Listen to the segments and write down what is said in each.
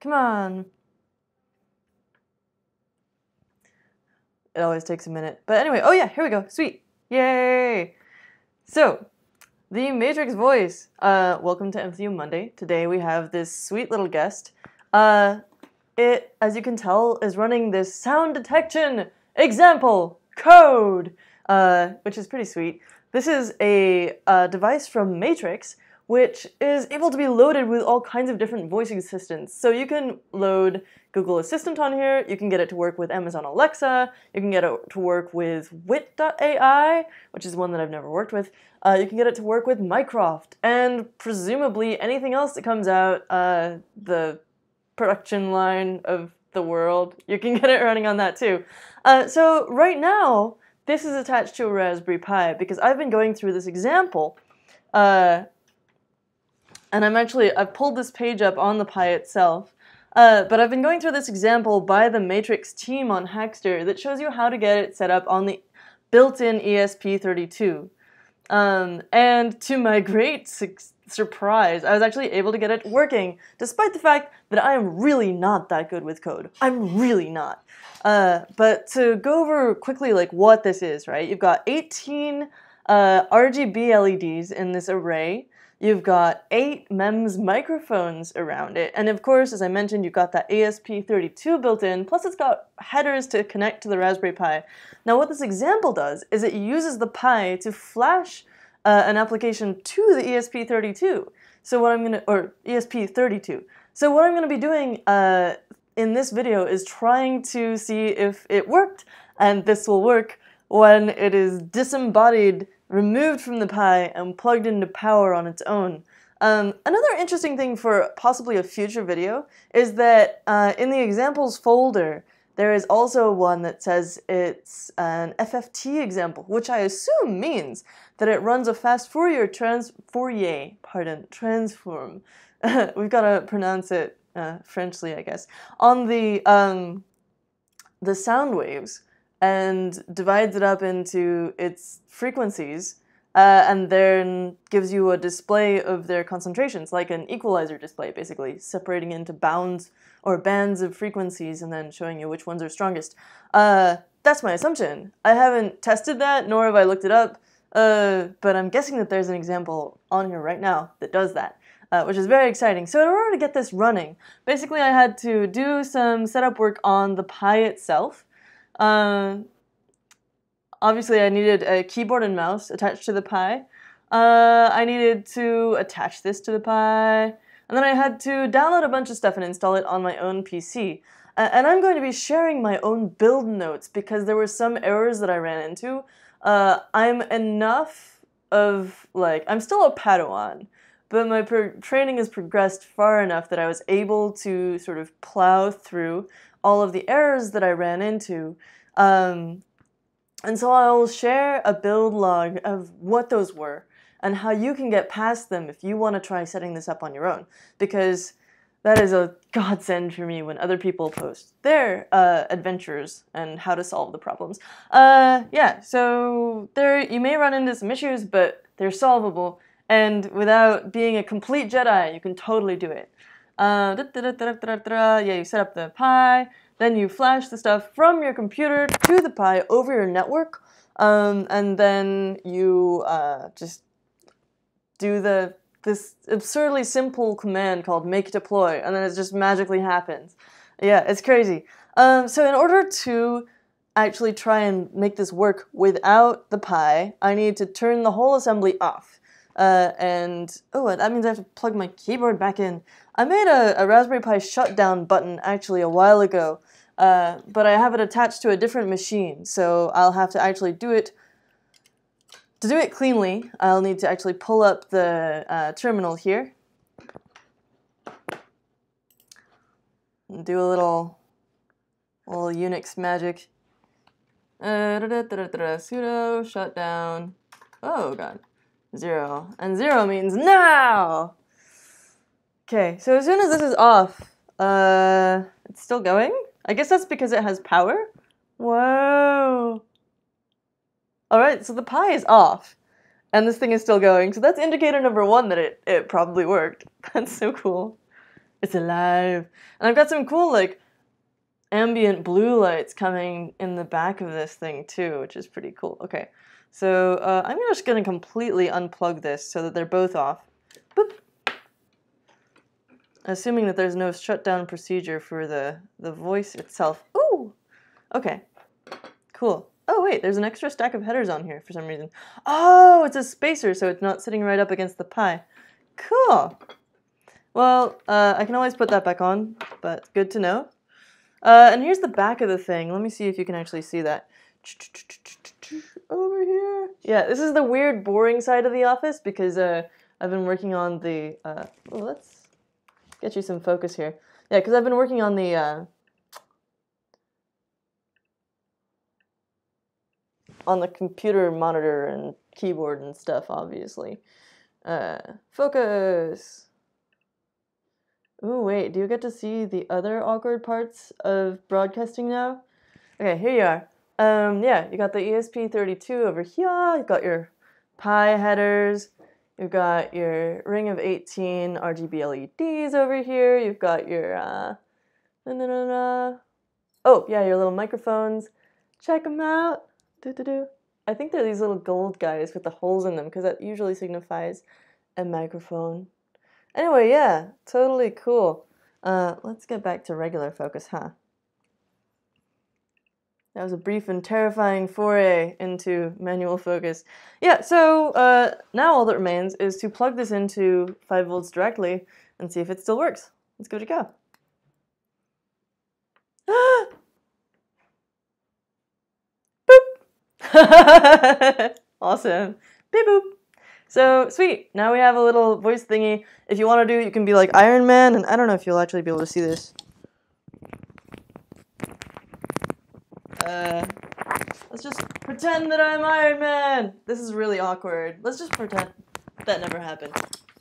Come on. It always takes a minute. But anyway, oh yeah, here we go. Sweet. Yay! So, the Matrix voice. Uh, welcome to MCU Monday. Today we have this sweet little guest. Uh, it, as you can tell, is running this sound detection example code, uh, which is pretty sweet. This is a, a device from Matrix which is able to be loaded with all kinds of different voice assistants. So you can load Google Assistant on here, you can get it to work with Amazon Alexa, you can get it to work with Wit.ai, which is one that I've never worked with. Uh, you can get it to work with Mycroft, and presumably anything else that comes out uh, the production line of the world. You can get it running on that too. Uh, so right now, this is attached to a Raspberry Pi because I've been going through this example uh, and I'm actually, I've pulled this page up on the Pi itself, uh, but I've been going through this example by the Matrix team on Hackster that shows you how to get it set up on the built-in ESP32. Um, and to my great su surprise, I was actually able to get it working, despite the fact that I am really not that good with code. I'm really not. Uh, but to go over quickly like what this is, right? You've got 18 uh, RGB LEDs in this array. You've got eight MEMS microphones around it. And of course, as I mentioned, you've got that ESP32 built in, plus it's got headers to connect to the Raspberry Pi. Now what this example does is it uses the Pi to flash uh, an application to the ESP32. So what I'm gonna, or ESP32. So what I'm gonna be doing uh, in this video is trying to see if it worked, and this will work when it is disembodied removed from the Pi and plugged into power on its own. Um, another interesting thing for possibly a future video is that uh, in the examples folder, there is also one that says it's an FFT example, which I assume means that it runs a fast Fourier trans Fourier, pardon, transform. We've got to pronounce it uh, Frenchly, I guess. On the um, the sound waves, and divides it up into its frequencies uh, and then gives you a display of their concentrations, like an equalizer display, basically, separating into bounds or bands of frequencies and then showing you which ones are strongest. Uh, that's my assumption. I haven't tested that, nor have I looked it up, uh, but I'm guessing that there's an example on here right now that does that. Uh, which is very exciting. So in order to get this running, basically I had to do some setup work on the Pi itself, uh, obviously, I needed a keyboard and mouse attached to the Pi. Uh, I needed to attach this to the Pi. And then I had to download a bunch of stuff and install it on my own PC. Uh, and I'm going to be sharing my own build notes because there were some errors that I ran into. Uh, I'm enough of, like, I'm still a Padawan, but my training has progressed far enough that I was able to sort of plow through all of the errors that I ran into. Um, and so I'll share a build log of what those were and how you can get past them if you want to try setting this up on your own. Because that is a godsend for me when other people post their uh, adventures and how to solve the problems. Uh, yeah, so there you may run into some issues, but they're solvable. And without being a complete Jedi, you can totally do it. Uh, yeah, you set up the Pi, then you flash the stuff from your computer to the Pi over your network, um, and then you uh, just do the this absurdly simple command called make deploy, and then it just magically happens. Yeah, it's crazy. Um, so in order to actually try and make this work without the Pi, I need to turn the whole assembly off. Uh, and, oh, that means I have to plug my keyboard back in. I made a, a Raspberry Pi shutdown button actually a while ago, uh, but I have it attached to a different machine, so I'll have to actually do it. To do it cleanly, I'll need to actually pull up the uh, terminal here. And do a little, little Unix magic. Uh, sudo shutdown. Oh god. Zero. And zero means now! Okay, so as soon as this is off, uh, it's still going? I guess that's because it has power? Whoa! Alright, so the Pi is off, and this thing is still going, so that's indicator number one that it, it probably worked. That's so cool. It's alive. And I've got some cool, like, ambient blue lights coming in the back of this thing, too, which is pretty cool. Okay, so uh, I'm just going to completely unplug this so that they're both off. Boop. Assuming that there's no shutdown procedure for the, the voice itself. Ooh! Okay, cool. Oh wait, there's an extra stack of headers on here for some reason. Oh, it's a spacer, so it's not sitting right up against the Pi. Cool. Well, uh, I can always put that back on, but good to know. Uh, and here's the back of the thing. Let me see if you can actually see that. Over here. Yeah, this is the weird, boring side of the office because uh, I've been working on the. Uh, oh, let's get you some focus here. Yeah, because I've been working on the. Uh, on the computer monitor and keyboard and stuff, obviously. Uh, focus. Ooh, wait, do you get to see the other awkward parts of broadcasting now? Okay, here you are. Um, yeah, you got the ESP32 over here, you've got your Pi headers, you've got your ring of 18 RGB LEDs over here, you've got your, uh, na -na -na oh, yeah, your little microphones. Check them out. Doo -doo -doo. I think they're these little gold guys with the holes in them because that usually signifies a microphone. Anyway, yeah, totally cool. Uh, let's get back to regular focus, huh? That was a brief and terrifying foray into manual focus. Yeah, so uh, now all that remains is to plug this into 5 volts directly and see if it still works. Let's give it a go. Boop! awesome. Beep boop. So sweet. Now we have a little voice thingy. If you want to do, you can be like Iron Man, and I don't know if you'll actually be able to see this. Uh, let's just pretend that I'm Iron Man. This is really awkward. Let's just pretend that never happened.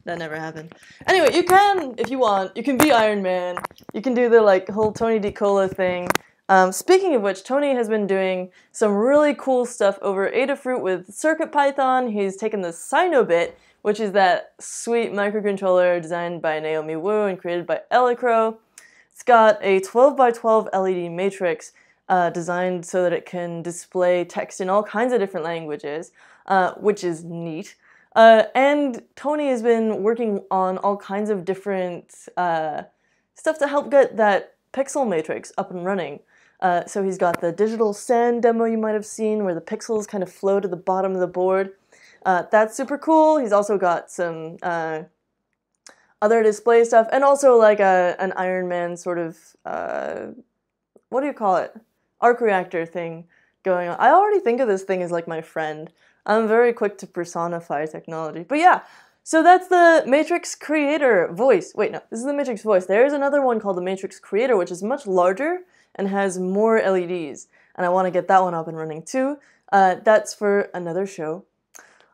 That never happened. Anyway, you can, if you want, you can be Iron Man. You can do the like whole Tony DiCola thing. Um, speaking of which, Tony has been doing some really cool stuff over Adafruit with CircuitPython. He's taken the Sinobit, which is that sweet microcontroller designed by Naomi Wu and created by Elecrow. It's got a 12 by 12 LED matrix uh, designed so that it can display text in all kinds of different languages, uh, which is neat. Uh, and Tony has been working on all kinds of different uh, stuff to help get that pixel matrix up and running. Uh, so he's got the digital sand demo you might have seen where the pixels kind of flow to the bottom of the board. Uh, that's super cool. He's also got some other display stuff and also like a, an Iron Man sort of, what do you call it? Arc reactor thing going on. I already think of this thing as like my friend. I'm very quick to personify technology. But yeah, so that's the Matrix Creator voice. Wait, no, this is the Matrix voice. There is another one called the Matrix Creator, which is much larger and has more LEDs. And I want to get that one up and running too. Uh, that's for another show.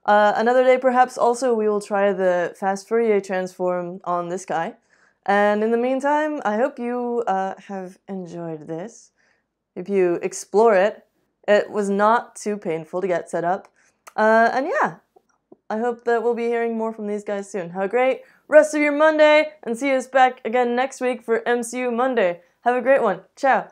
Uh, another day, perhaps, also, we will try the fast Fourier transform on this guy. And in the meantime, I hope you uh, have enjoyed this. If you explore it, it was not too painful to get set up. Uh, and yeah, I hope that we'll be hearing more from these guys soon. Have a great rest of your Monday, and see us back again next week for MCU Monday. Have a great one. Ciao.